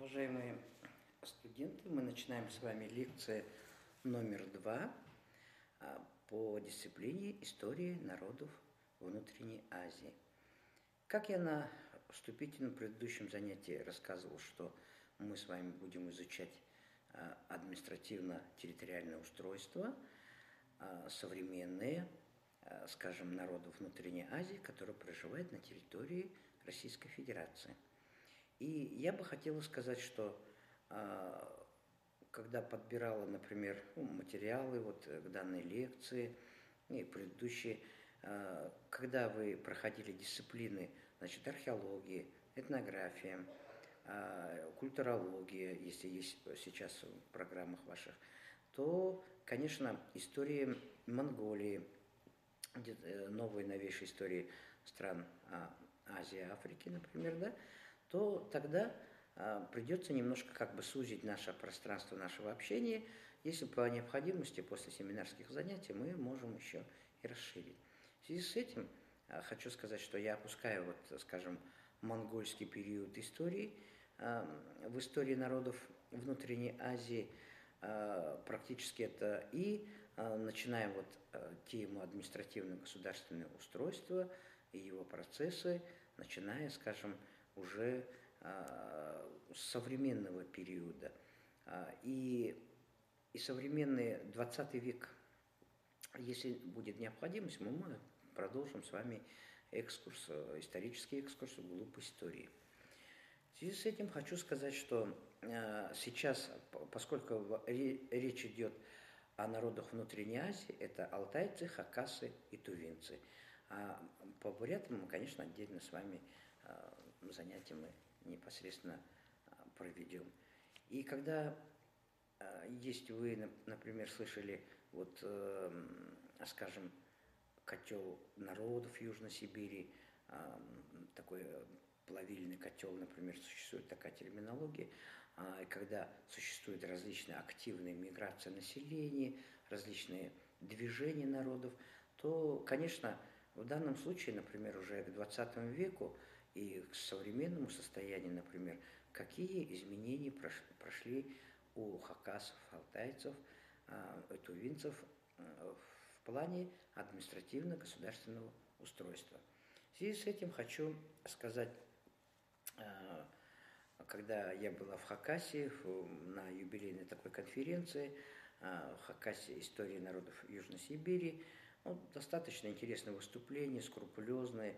Уважаемые студенты, мы начинаем с вами лекция номер два а, по дисциплине истории народов внутренней Азии. Как я на вступительном предыдущем занятии рассказывал, что мы с вами будем изучать а, административно-территориальное устройство, а, современные, скажем, народов внутренней Азии, которые проживают на территории Российской Федерации – и я бы хотела сказать, что а, когда подбирала, например, ну, материалы вот, к данной лекции и предыдущие, а, когда вы проходили дисциплины, значит, археологии, этнография, а, культурология, если есть сейчас в программах ваших, то, конечно, истории Монголии, э, новые новейшие истории стран Азии, Африки, например, да, то тогда а, придется немножко как бы сузить наше пространство нашего общения. Если по необходимости после семинарских занятий мы можем еще и расширить. В связи с этим а, хочу сказать, что я опускаю, вот, скажем, монгольский период истории. А, в истории народов внутренней Азии практически это и начиная вот тему административно-государственного устройства и его процессы, начиная, скажем, уже а, современного периода. А, и, и современный 20 век, если будет необходимость, мы, продолжим с вами экскурс, исторический экскурс вглубь истории. В связи с этим хочу сказать, что а, сейчас, поскольку речь идет о народах внутренней Азии, это алтайцы, хакасы и тувинцы. А по бурятам мы, конечно, отдельно с вами Э, занятия мы непосредственно э, проведем. И когда э, есть вы, например, слышали, вот, скажем, котел народов Южной Сибири, такой плавильный котел, например, существует такая терминология, и когда существует различные активные миграции населения, различные движения народов, то, конечно, в данном случае, например, уже к 20 веку и к современному состоянию, например, какие изменения прошли у хакасов, алтайцев, а, тувинцев а, в плане административно-государственного устройства. В связи с этим хочу сказать, а, когда я была в Хакасии на юбилейной такой конференции, в Хакасии «История народов Южной Сибири», ну, достаточно интересное выступление, скрупулезное,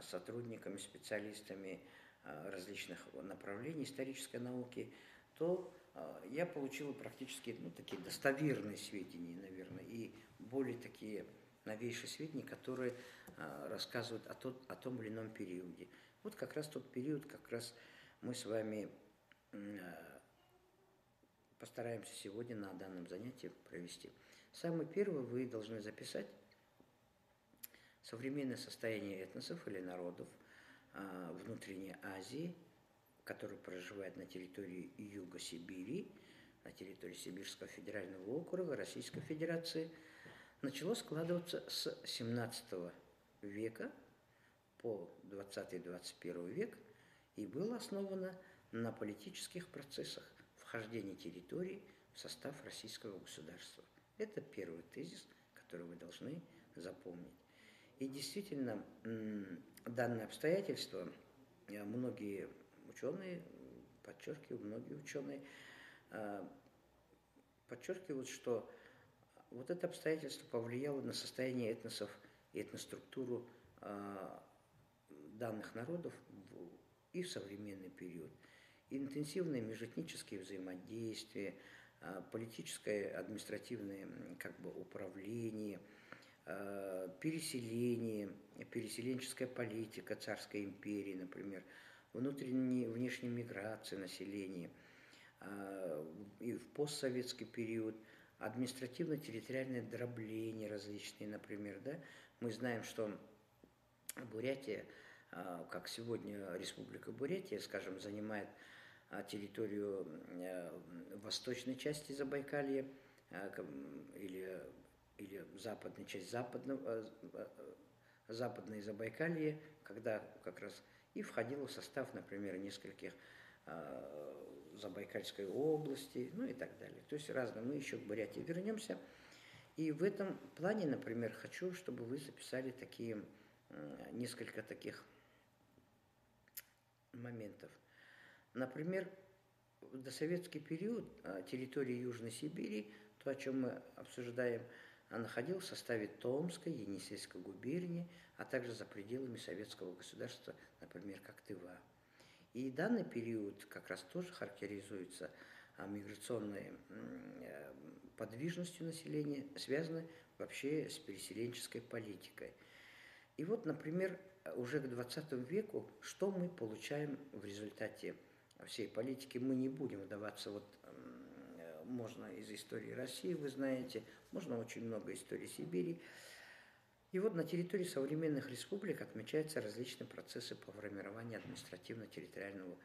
сотрудниками, специалистами а, различных направлений исторической науки, то а, я получил практически ну, такие достоверные сведения, наверное, и более такие новейшие сведения, которые а, рассказывают о, тот, о том или ином периоде. Вот как раз тот период, как раз мы с вами постараемся сегодня на данном занятии провести. Самый первый вы должны записать современное состояние этносов или народов а, внутренней Азии, которые проживают на территории Юга Сибири, на территории Сибирского федерального округа Российской Федерации, начало складываться с 17 века по 20-21 век и было основано на политических процессах вхождения территории в состав российского государства. Это первый тезис, который вы должны запомнить. И действительно, данное обстоятельство, э, многие ученые, подчеркиваю, многие ученые э, подчеркивают, что вот это обстоятельство повлияло на состояние этносов и этноструктуру э, данных народов и в современный период. Интенсивное межэтнические взаимодействия, политическое, административное как бы, управление – переселение, переселенческая политика царской империи, например, внутренняя, внешняя миграция населения, э, и в постсоветский период административно-территориальное дробление различные, например, да, мы знаем, что Бурятия, э, как сегодня Республика Бурятия, скажем, занимает территорию восточной части Забайкалья или или западная часть западного, э, э, западной Забайкалья, когда как раз и входило в состав, например, нескольких э, Забайкальской области, ну и так далее. То есть разные. Мы еще к Бурятии вернемся. И в этом плане, например, хочу, чтобы вы записали такие несколько таких моментов. Например, в досоветский период территория Южной Сибири, то, о чем мы обсуждаем, находилась в составе Томской, Енисейской губернии, а также за пределами советского государства, например, как Тыва. И данный период как раз тоже характеризуется а, миграционной э, подвижностью населения, связанной вообще с переселенческой политикой. И вот, например, уже к 20 веку, что мы получаем в результате всей политики, мы не будем вдаваться, вот можно из истории России, вы знаете, можно очень много истории Сибири. И вот на территории современных республик отмечаются различные процессы по формированию административно-территориальных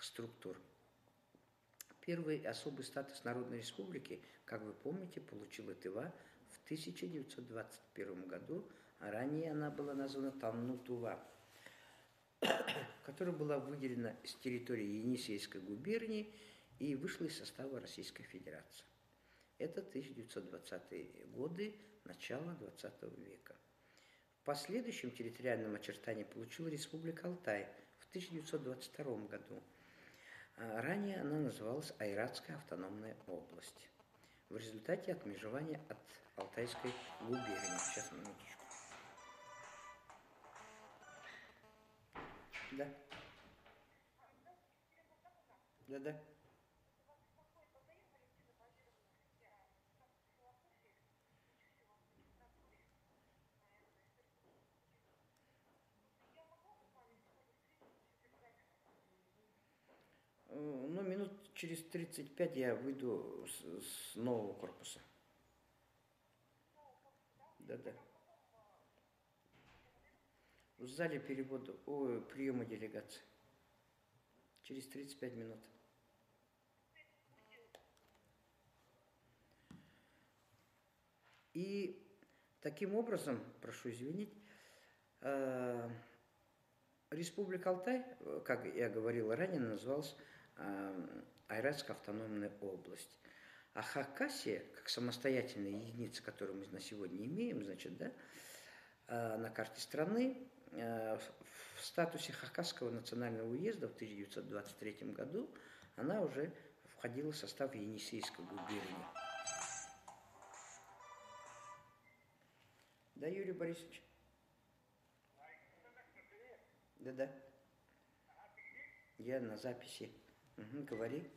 структур. Первый особый статус Народной Республики, как вы помните, получила Тыва в 1921 году, ранее она была названа Таннутува, которая была выделена с территории Енисейской губернии и вышла из состава Российской Федерации. Это 1920-е годы, начало 20 века. В последующем территориальном очертании получила Республика Алтай в 1922 году. А ранее она называлась Айратская автономная область. В результате отмежевания от Алтайской губернии. Сейчас, минуточку. Да. Да, да. Э, ну, минут через 35 я выйду с, с нового корпуса. Да-да в зале перевода, о, приема делегации. Через 35 минут. И таким образом, прошу извинить, э, Республика Алтай, как я говорил ранее, называлась э, Айратская автономная область. А Хакасия, как самостоятельная единица, которую мы на сегодня имеем, значит, да, э, на карте страны, Э, в статусе Хакасского национального уезда в 1923 году она уже входила в состав Енисейской губернии. Да, Юрий Борисович? Да-да. Я на записи. Угу, говори.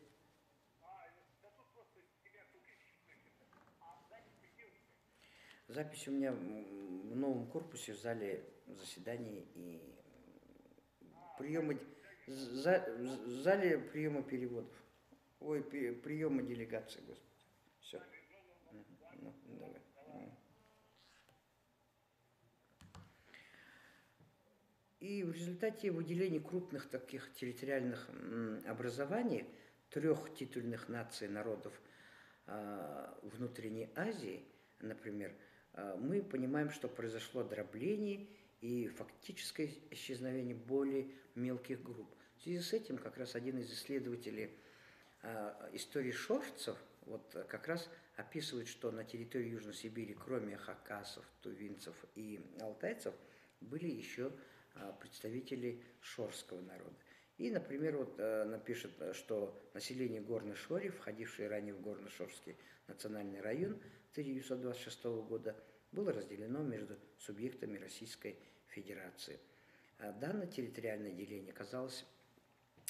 Запись у меня в новом корпусе в зале заседаний и приема, за, в зале приема переводов. Ой, приема делегации, господи. Все. Ну, давай. И в результате выделения крупных таких территориальных образований трех титульных наций народов а, внутренней Азии, например, а, мы понимаем, что произошло дробление и фактическое исчезновение более мелких групп. В связи с этим как раз один из исследователей а, истории шорцев вот как раз описывает, что на территории Южной Сибири, кроме хакасов, тувинцев и алтайцев, были еще а, представители шорского народа. И, например, вот напишет, что население Горной Шори, входившее ранее в Горно-Шорский национальный район 1926 года, было разделено между субъектами Российской Федерации. А данное территориальное деление казалось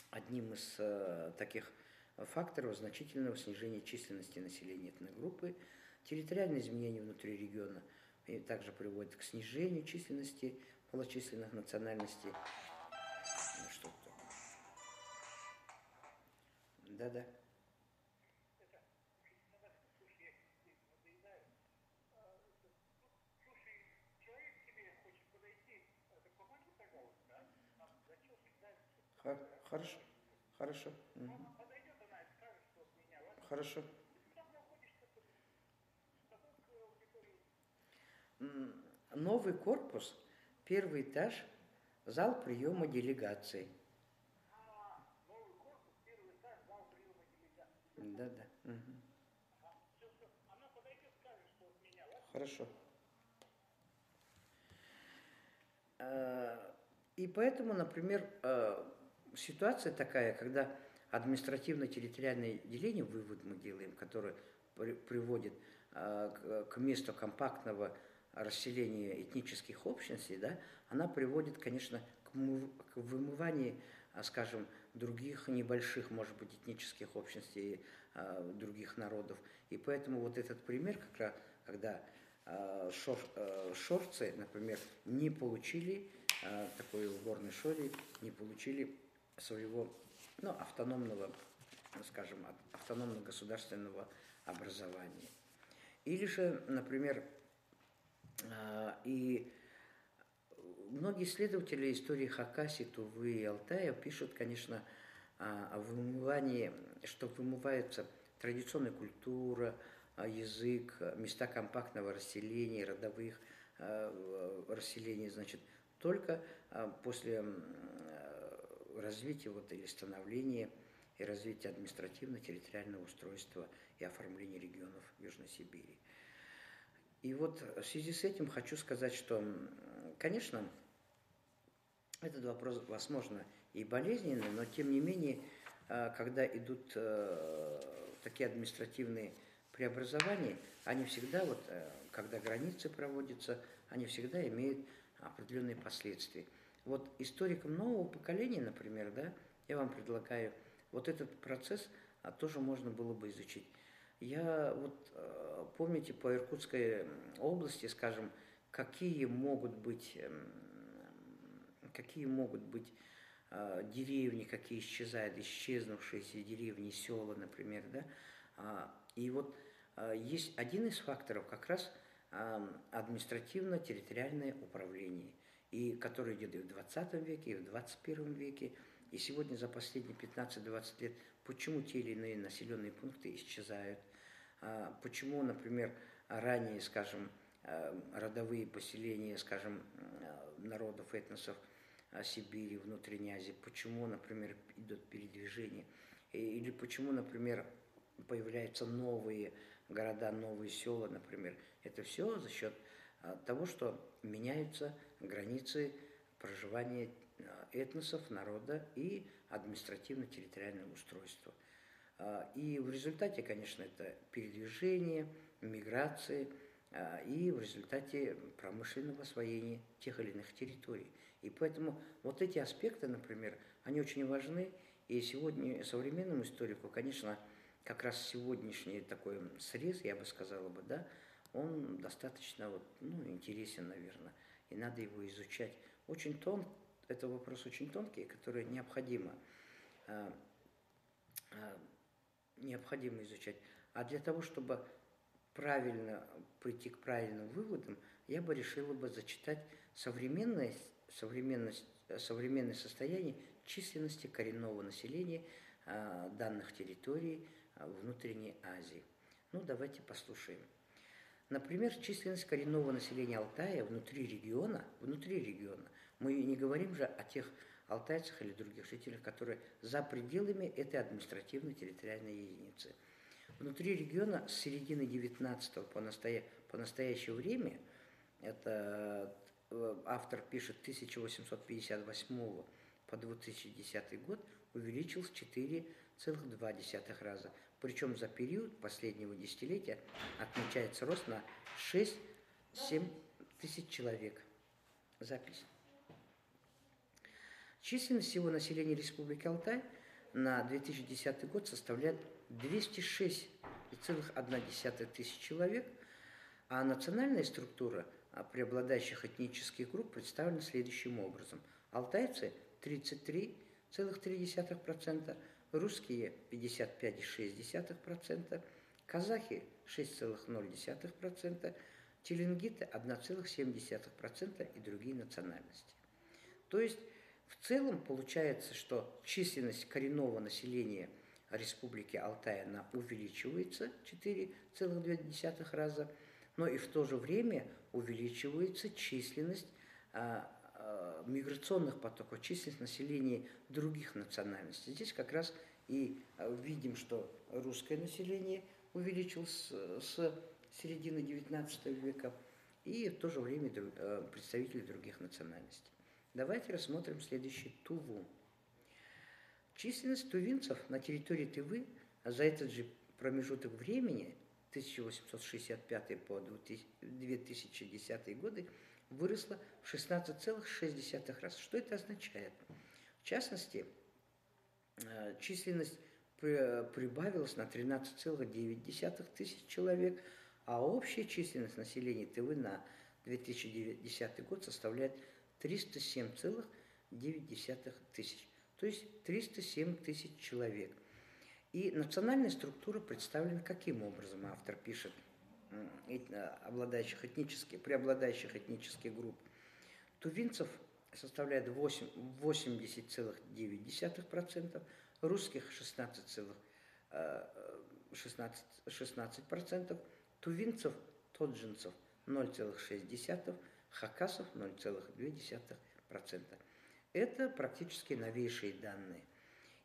одним из э, таких факторов значительного снижения численности населения этной группы. Территориальные изменения внутри региона также приводят к снижению численности малочисленных национальностей. Ну, что Да-да. Хорошо, хорошо. Хорошо. Новый корпус, первый этаж, зал приема делегаций. Да, да. Угу. Хорошо. А, и поэтому, например, а, ситуация такая, когда административно-территориальное деление, вывод мы делаем, которое приводит а, к месту компактного расселения этнических общностей, да, она приводит, конечно, к вымыванию, скажем, других небольших, может быть, этнических общностей, других народов. И поэтому вот этот пример, как раз, когда шор, шорцы, например, не получили такой уборной шоли, не получили своего ну, автономного, скажем, автономного государственного образования. Или же, например, и многие исследователи истории Хакаси, Тувы и Алтая пишут, конечно, о вымывании, что вымывается традиционная культура, язык, места компактного расселения, родовых расселений, значит, только после развития вот, или становления и развития административно-территориального устройства и оформления регионов Южной Сибири. И вот в связи с этим хочу сказать, что, конечно, этот вопрос, возможно, и болезненный, но тем не менее, а, когда идут э, такие административные преобразования, они всегда, вот, э, когда границы проводятся, они всегда имеют определенные последствия. Вот историкам нового поколения, например, да, я вам предлагаю, вот этот процесс а, тоже можно было бы изучить. Я вот э, помните по Иркутской области, скажем, какие могут быть, эм, какие могут быть э, деревни, какие исчезают, исчезнувшиеся деревни, села, например, да. А, и вот э, есть один из факторов как раз административно-территориальное управление, и который идет и в 20 веке, и в 21 веке, и сегодня за последние 15-20 лет почему те или иные населенные пункты исчезают, а, почему, например, ранее, скажем, а, родовые поселения, скажем, а, народов, этносов Сибири, Внутренней Азии, почему, например, идут передвижения, или почему, например, появляются новые города, новые села, например. Это все за счет того, что меняются границы проживания этносов, народа и административно-территориального устройства. А, и в результате, конечно, это передвижение, миграции, а, и в результате промышленного освоения тех или иных территорий. И поэтому вот эти аспекты, например, они очень важны. И сегодня современному историку, конечно, как раз сегодняшний такой срез, я бы сказала бы, да, он достаточно вот, ну, интересен, наверное, и надо его изучать. Очень тон, это вопрос очень тонкий, который необходимо, э, э, необходимо изучать. А для того, чтобы правильно прийти к правильным выводам, я бы решила бы зачитать современное, современность, современное состояние численности коренного населения э, данных территорий внутренней Азии. Ну, давайте послушаем. Например, численность коренного населения Алтая внутри региона, внутри региона мы не говорим же о тех алтайцах или других жителях, которые за пределами этой административно-территориальной единицы. Внутри региона с середины 19 по, настоя... по настоящее время, это э, автор пишет 1858 по 2010 год, увеличился 4,2 раза. Причем за период последнего десятилетия отмечается рост на 6-7 тысяч человек. Запись. Численность всего населения Республики Алтай на 2010 год составляет 206,1 тысяч человек, а национальная структура преобладающих этнических групп представлена следующим образом. Алтайцы 33,3%, русские 55,6%, казахи 6,0%, теленгиты 1,7% и другие национальности. То есть в целом получается, что численность коренного населения Республики Алтай она увеличивается 4,2 раза, но и в то же время увеличивается численность а, а, миграционных потоков, численность населения других национальностей. Здесь как раз И видим, что русское население увеличилось с середины XIX века и в то же время представители других национальностей. Давайте рассмотрим следующий Туву. Численность тувинцев на территории Тывы за этот же промежуток времени 1865 по 2010 годы выросла в 16,6 раз. Что это означает? В частности, э, численность прибавилась на 13,9 тысяч человек, а общая численность населения ТВ на 2010 год составляет 307,9 тысяч, то есть 307 тысяч человек. И национальная структура представлена каким образом? Автор пишет, обладающих этнических, преобладающих этнических групп. Тувинцев составляет 8, 80,9%, русских 16, 16, 16%, тувинцев, тоджинцев 0,6%, хакасов 0,2%. Это практически новейшие данные.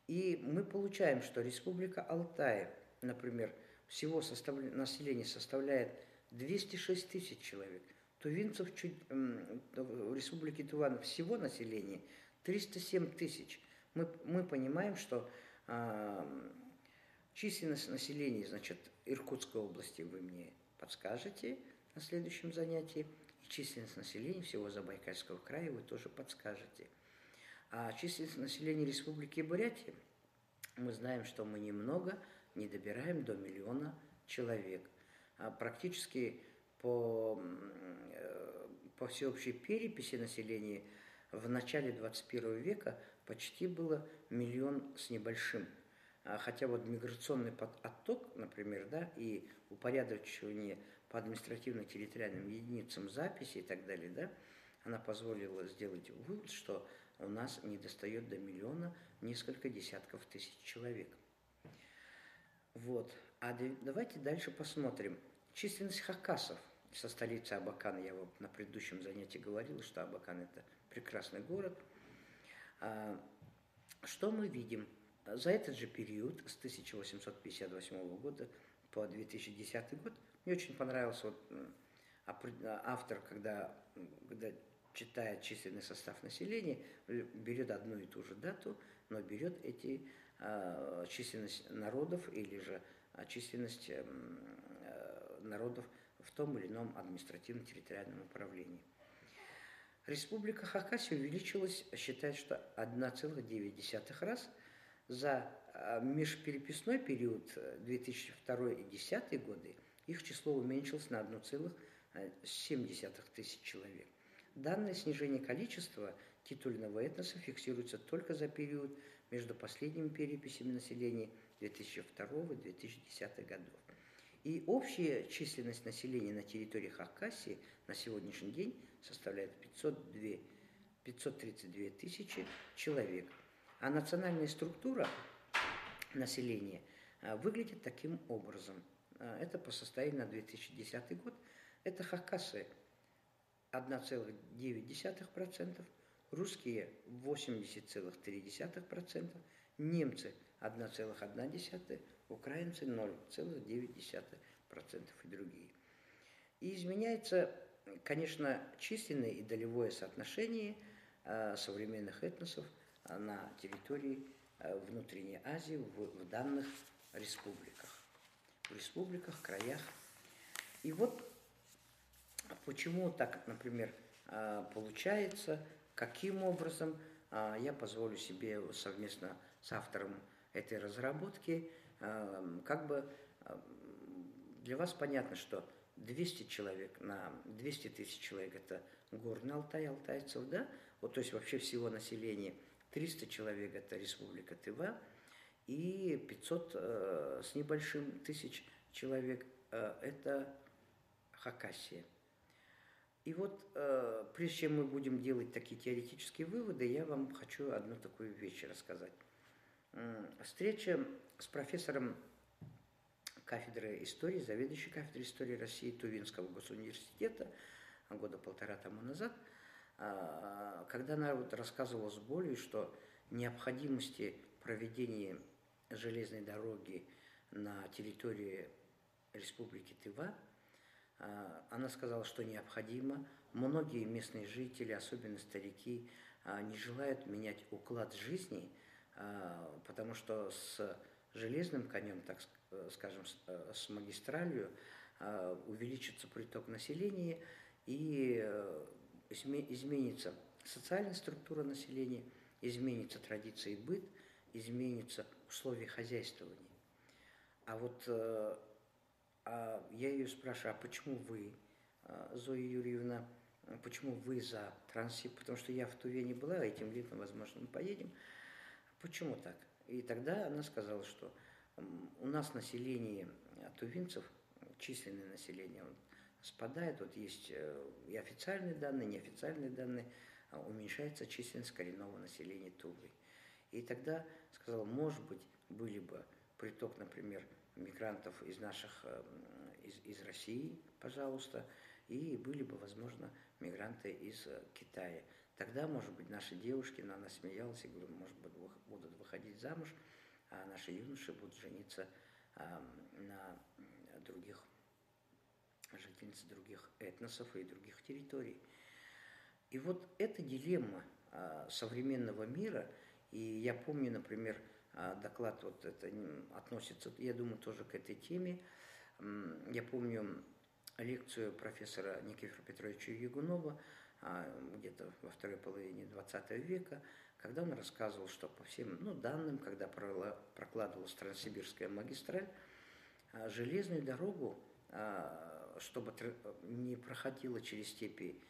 И мы получаем, что Республика Алтай, например, всего состав... население составляет 206 тысяч человек. Тувинцев чуть... в Республике Туван всего населения 307 тысяч. Мы, мы понимаем, что э, численность населения, значит, Иркутской области вы мне подскажете на следующем занятии – численность населения всего Забайкальского края вы тоже подскажете. А численность населения Республики Бурятия, мы знаем, что мы немного не добираем до миллиона человек. А практически по, э, по всеобщей переписи населения в начале 21 века почти было миллион с небольшим. А хотя вот миграционный отток, например, да, и упорядочивание по административно-территориальным единицам записи и так далее, да, она позволила сделать вывод, что у нас не достает до миллиона несколько десятков тысяч человек. Вот. А давайте дальше посмотрим. Численность хакасов со столицы Абакана. Я вот на предыдущем занятии говорил, что Абакан – это прекрасный город. А, что мы видим? За этот же период, с 1858 года по 2010 год, мне очень понравился вот автор, когда, когда читает численный состав населения, берет одну и ту же дату, но берет эти э, численность народов или же численность э, народов в том или ином административно-территориальном управлении. Республика Хакасия увеличилась, считает, что 1,9 раз за межпереписной период 2002 и 2010 годы – их число уменьшилось на 1,7 тысяч человек. Данное снижение количества титульного этноса фиксируется только за период между последними переписями населения 2002-2010 годов. И общая численность населения на территории Хакасии на сегодняшний день составляет 502, 532 тысячи человек. А национальная структура населения а, выглядит таким образом – это по состоянию на 2010 год. Это хакасы 1,9%, русские 80,3%, немцы 1,1%, украинцы 0,9% и другие. И изменяется, конечно, численное и долевое соотношение а, современных этносов а, на территории внутренней Азии в данных республиках республиках, краях. И вот почему так, например, а, получается, каким образом а, я позволю себе совместно с автором этой разработки, а, как бы для вас понятно, что 200 человек на 200 тысяч человек это горный Алтай, алтайцев, да, вот то есть вообще всего населения 300 человек это республика Тыва, и 500 э, с небольшим тысяч человек э, – это Хакасия. И вот, э, прежде чем мы будем делать такие теоретические выводы, я вам хочу одну такую вещь рассказать. Встреча с профессором кафедры истории, заведующей кафедрой истории России Тувинского госуниверситета года полтора тому назад, когда она вот рассказывала с болью, что необходимости проведения железной дороги на территории Республики Тыва, а, она сказала, что необходимо. Многие местные жители, особенно старики, а, не желают менять уклад жизни, а, потому что с железным конем, так скажем, с магистралью увеличится приток населения и э, изменится социальная структура населения, изменится традиции быт, изменится условия хозяйствования. А вот э, а я ее спрашиваю, а почему вы, э, Зоя Юрьевна, почему вы за Транссиб? Потому что я в Туве не была, а этим летом, возможно, мы поедем. Почему так? И тогда она сказала, что у нас население тувинцев, численное население, спадает. Вот есть э, и официальные данные, и неофициальные данные. А уменьшается численность коренного населения Тувы. И тогда сказал, может быть, были бы приток, например, мигрантов из наших, э, из, из России, пожалуйста, и были бы, возможно, мигранты из э, Китая. Тогда, может быть, наши девушки, она смеялась и говорит, может быть, будут выходить замуж, а наши юноши будут жениться на других жительниц других этносов и других территорий. И вот эта дилемма а, современного мира, и я помню, например, а, доклад вот это относится, я думаю, тоже к этой теме. Я помню лекцию профессора Никифора Петровича Ягунова а, где-то во второй половине XX века, когда он рассказывал, что по всем ну, данным, когда прокладывалась Транссибирская магистраль, железную дорогу, чтобы не проходила через степи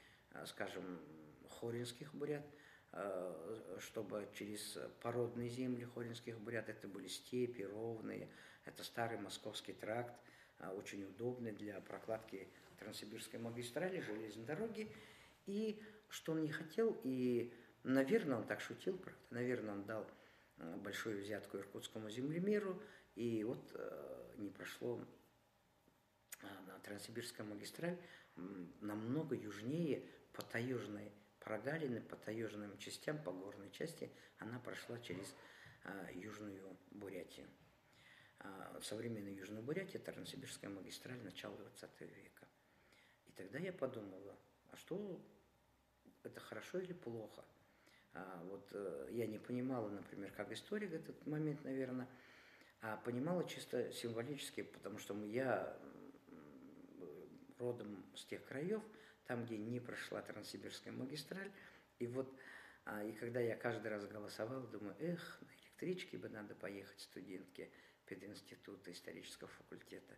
скажем, хоринских бурят, чтобы через породные земли хоринских бурят, это были степи ровные, это старый московский тракт, э, очень удобный для прокладки Транссибирской магистрали, железной дороги. И что он не хотел, и, наверное, он так шутил, правда, наверное, он дал большую взятку иркутскому землемеру, и вот не прошло на Транссибирская магистраль намного южнее по таежной прогалины, по таежным частям, по горной части, она прошла через а, Южную Бурятию. А, современная Южная Бурятия, Транссибирская магистраль начала 20 века. И тогда я подумала, а что это хорошо или плохо? А, вот э, я не понимала, например, как историк этот момент, наверное, а понимала чисто символически, потому что я родом с тех краев, там, где не прошла Транссибирская магистраль. И вот, а, и когда я каждый раз голосовал, думаю, эх, на электричке бы надо поехать студентке пединститута исторического факультета.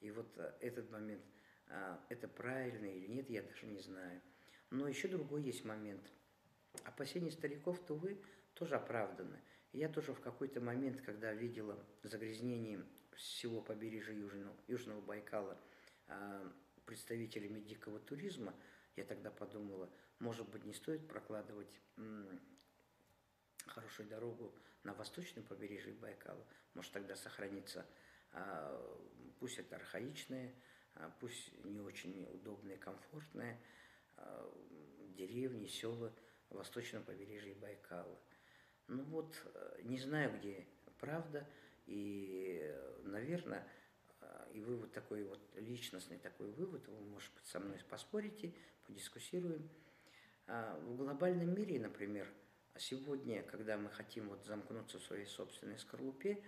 И вот а, этот момент, а, это правильно или нет, я даже не знаю. Но еще другой есть момент. Опасения стариков Тувы тоже оправданы. Я тоже в какой-то момент, когда видела загрязнение всего побережья Южного, Южного Байкала представителями дикого туризма, я тогда подумала, может быть, не стоит прокладывать хорошую дорогу на восточном побережье Байкала. Может, тогда сохранится, а, пусть это архаичное, а, пусть не очень удобное, комфортное, а, деревни, села восточном побережье Байкала. Ну вот, э, не знаю, где правда, и, наверное, и вывод такой вот, личностный такой вывод, вы, может быть, со мной поспорите, подискуссируем. А, в глобальном мире, например, сегодня, когда мы хотим вот замкнуться в своей собственной скорлупе,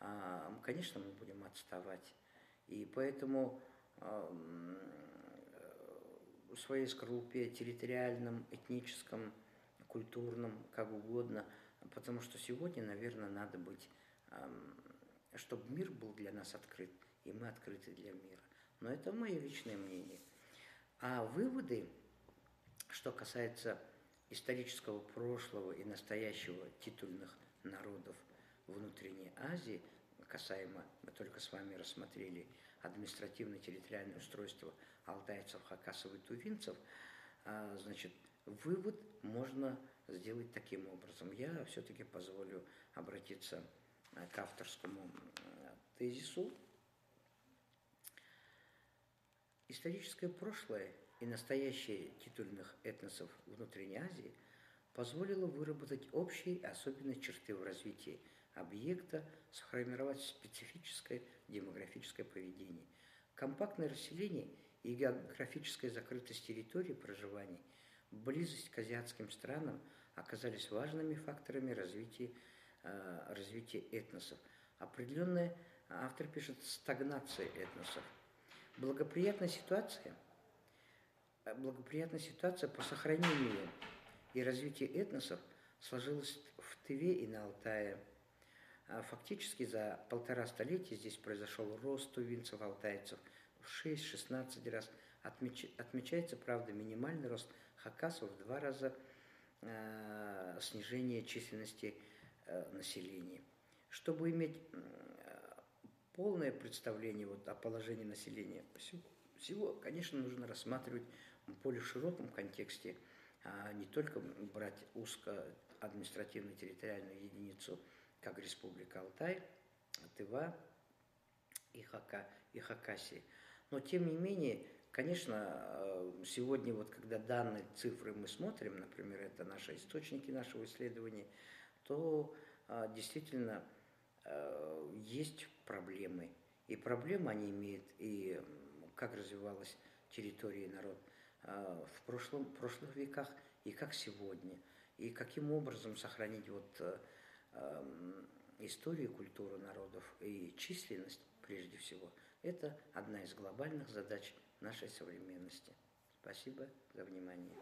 а, конечно, мы будем отставать. И поэтому а, в своей скорлупе территориальном, этническом, культурном, как угодно, потому что сегодня, наверное, надо быть, чтобы мир был для нас открыт, и мы открыты для мира. Но это мое личное мнение. А выводы, что касается исторического прошлого и настоящего титульных народов внутренней Азии, касаемо, мы только с вами рассмотрели административно-территориальное устройство алтайцев, хакасов и тувинцев, а, значит, вывод можно сделать таким образом. Я все-таки позволю обратиться к авторскому тезису, Историческое прошлое и настоящее титульных этносов внутренней Азии позволило выработать общие особенные черты в развитии объекта сформировать специфическое демографическое поведение. Компактное расселение и географическая закрытость территории проживания, близость к азиатским странам оказались важными факторами развития, э, развития этносов. Определенная, автор пишет, стагнация этносов. Благоприятная ситуация, благоприятная ситуация по сохранению и развитию этносов сложилась в Тыве и на Алтае. А фактически за полтора столетия здесь произошел рост тувинцев-алтайцев в 6-16 раз. Отмеч... Отмечается, правда, минимальный рост хакасов в два раза э, снижение численности э, населения. Чтобы иметь полное представление вот о положении населения, всего, конечно, нужно рассматривать в более широком контексте, а не только брать узко административно-территориальную единицу – как Республика Алтай, Тыва и, Хака, и Хакасия. Но тем не менее, конечно, э, сегодня вот когда данные цифры мы смотрим, например, это наши источники нашего исследования, то э, действительно э, есть проблемы. И проблемы они имеют, и как развивалась территория и народ в прошлом, прошлых веках, и как сегодня. И каким образом сохранить вот Эм, историю и культуру народов и численность, прежде всего, это одна из глобальных задач нашей современности. Спасибо за внимание.